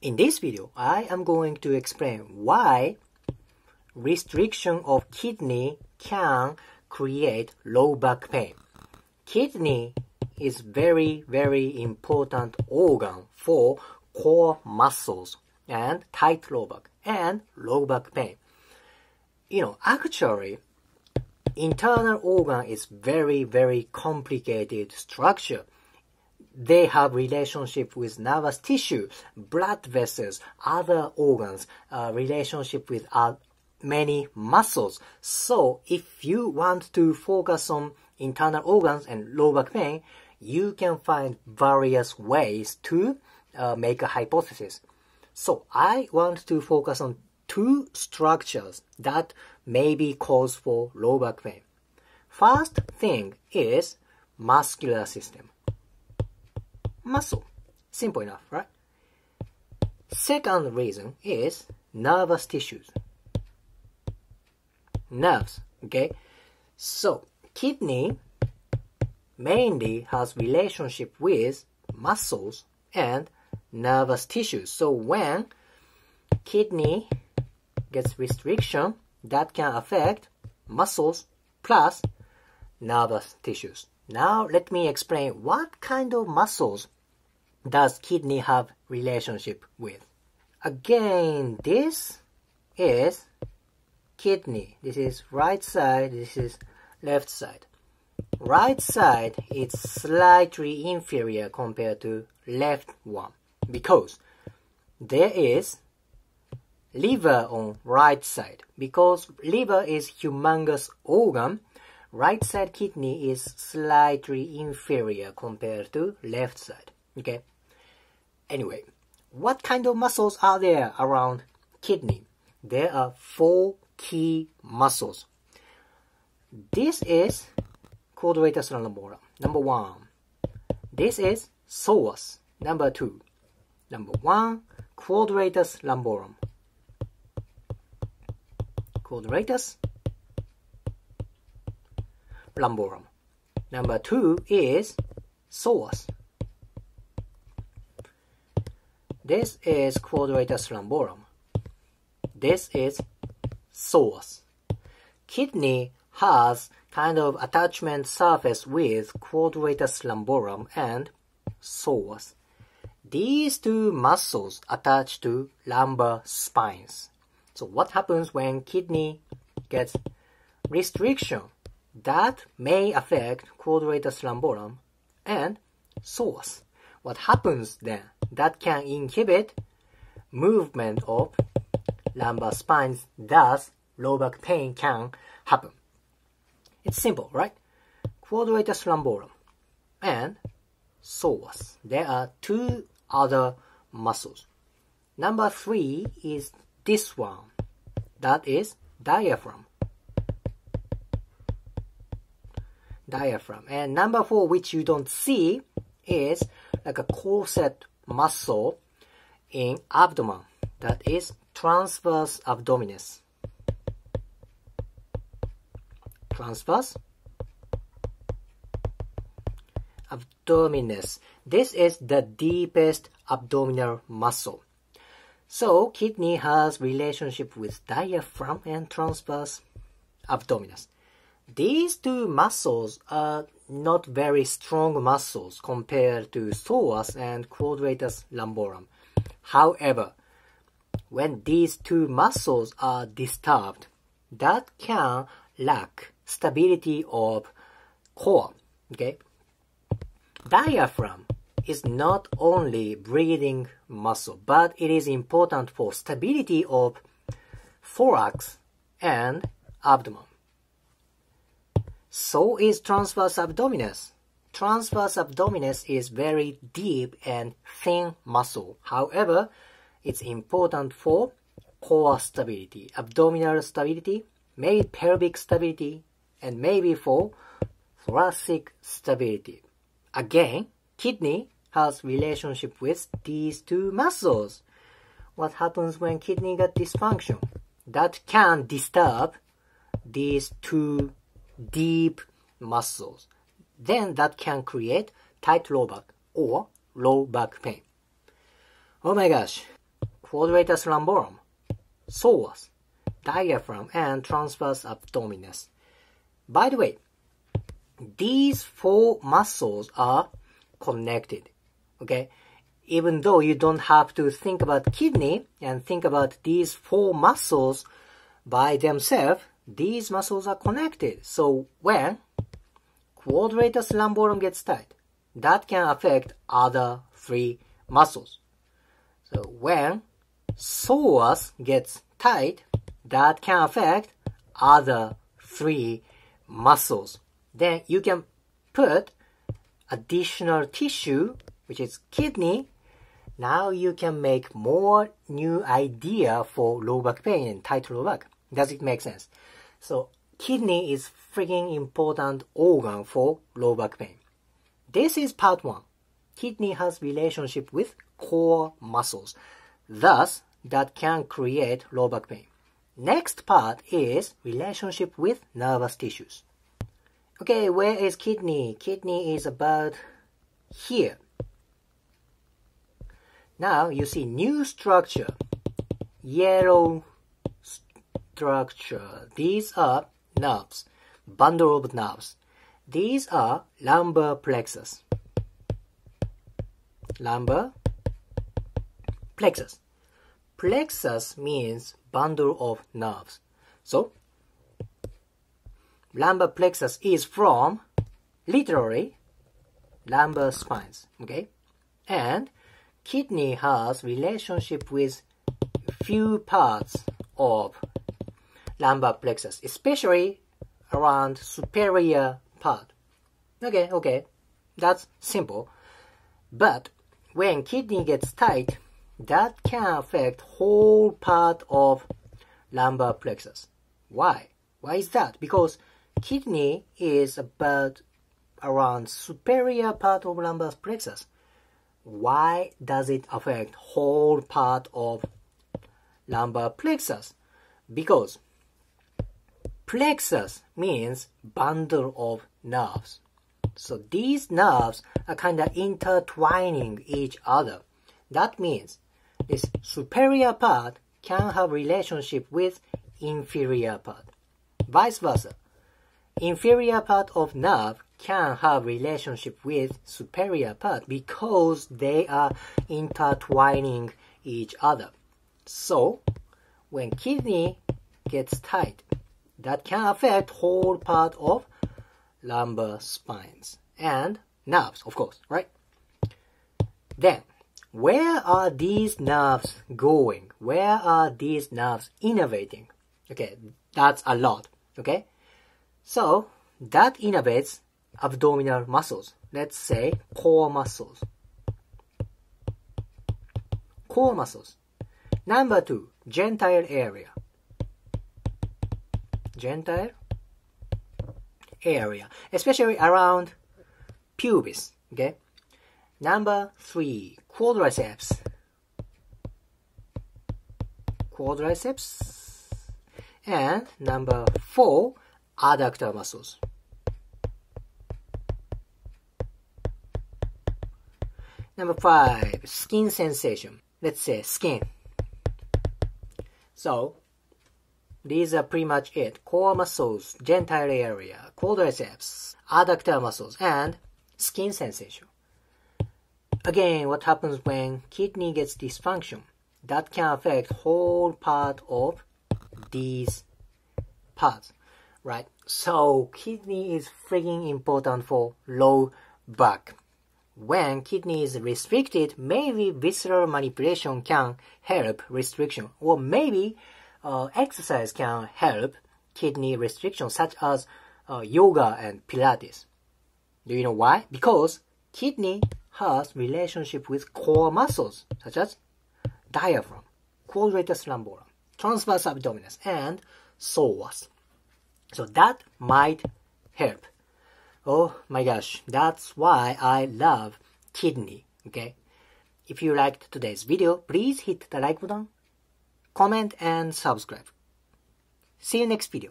In this video, I am going to explain why restriction of kidney can create low back pain. Kidney is very, very important organ for core muscles and tight low back and low back pain. You know, actually, internal organ is very, very complicated structure. They have relationship with nervous tissue, blood vessels, other organs, uh, relationship with uh, many muscles. So if you want to focus on internal organs and low back pain, you can find various ways to uh, make a hypothesis. So I want to focus on two structures that may be cause for low back pain. First thing is muscular system. Muscle. Simple enough, right? Second reason is nervous tissues. Nerves, okay? So, kidney mainly has relationship with muscles and nervous tissues. So when kidney gets restriction, that can affect muscles plus nervous tissues. Now let me explain what kind of muscles does kidney have relationship with. Again, this is kidney. This is right side, this is left side. Right side is slightly inferior compared to left one because there is liver on right side because liver is humongous organ right side kidney is slightly inferior compared to left side okay anyway what kind of muscles are there around kidney? There are four key muscles. This is quadratus lumborum number one. This is psoas number two. Number one quadratus lumborum quadratus lumborum. Number two is psoas. This is quadratus lumborum. This is psoas. Kidney has kind of attachment surface with quadratus lumborum and psoas. These two muscles attach to lumbar spines. So what happens when kidney gets restriction that may affect quadratus lumborum and psoas. What happens then? That can inhibit movement of lumbar spines, thus low back pain can happen. It's simple, right? Quadratus lumborum and psoas. There are two other muscles. Number three is this one. That is diaphragm. diaphragm. And number four, which you don't see, is like a corset muscle in abdomen. That is transverse abdominis. Transverse abdominis. This is the deepest abdominal muscle. So kidney has relationship with diaphragm and transverse abdominis. These two muscles are not very strong muscles compared to psoas and quadratus lumborum. However, when these two muscles are disturbed, that can lack stability of core. Okay? Diaphragm is not only breathing muscle, but it is important for stability of thorax and abdomen. So is transverse abdominis. Transverse abdominis is very deep and thin muscle. However, it's important for core stability, abdominal stability, maybe pelvic stability, and maybe for thoracic stability. Again, kidney has relationship with these two muscles. What happens when kidney got dysfunction? That can disturb these two deep muscles. Then that can create tight low back or low back pain. Oh my gosh, quadratus lumborum, psoas, diaphragm, and transverse abdominis. By the way, these four muscles are connected. Okay? Even though you don't have to think about kidney and think about these four muscles by themselves, these muscles are connected. So when quadratus lumborum gets tight, that can affect other three muscles. So when psoas gets tight, that can affect other three muscles. Then you can put additional tissue, which is kidney. Now you can make more new idea for low back pain and tight low back. Does it make sense? So kidney is freaking important organ for low back pain. This is part one. Kidney has relationship with core muscles. Thus, that can create low back pain. Next part is relationship with nervous tissues. Okay, where is kidney? Kidney is about here. Now you see new structure, yellow structure. These are nerves, bundle of nerves. These are lumbar plexus. Lumbar plexus. Plexus means bundle of nerves. So, lumbar plexus is from literally lumbar spines, okay? And kidney has relationship with few parts of lumbar plexus, especially around superior part. Okay, okay, that's simple. But when kidney gets tight, that can affect whole part of lumbar plexus. Why? Why is that? Because kidney is about around superior part of lumbar plexus. Why does it affect whole part of lumbar plexus? Because plexus means bundle of nerves. So these nerves are kind of intertwining each other. That means this superior part can have relationship with inferior part. Vice versa. Inferior part of nerve can have relationship with superior part because they are intertwining each other. So, when kidney gets tight, that can affect whole part of lumbar spines and nerves, of course, right? Then, where are these nerves going? Where are these nerves innervating? Okay, that's a lot, okay? So, that innervates abdominal muscles. Let's say core muscles. Core muscles. Number two, genital area. Genital area, especially around pubis, okay? Number three, quadriceps. Quadriceps. And number four, adductor muscles. Number five, skin sensation. Let's say skin. So, these are pretty much it. Core muscles, genital area, quadriceps, adductor muscles, and skin sensation. Again, what happens when kidney gets dysfunction? That can affect whole part of these parts, right? So kidney is freaking important for low back. When kidney is restricted, maybe visceral manipulation can help restriction, or maybe uh, exercise can help kidney restriction, such as uh, yoga and Pilates. Do you know why? Because kidney has relationship with core muscles such as diaphragm, quadratus lumborum, transverse abdominis, and psoas. So that might help. Oh my gosh, that's why I love kidney, okay? If you liked today's video, please hit the like button, comment and subscribe. See you next video.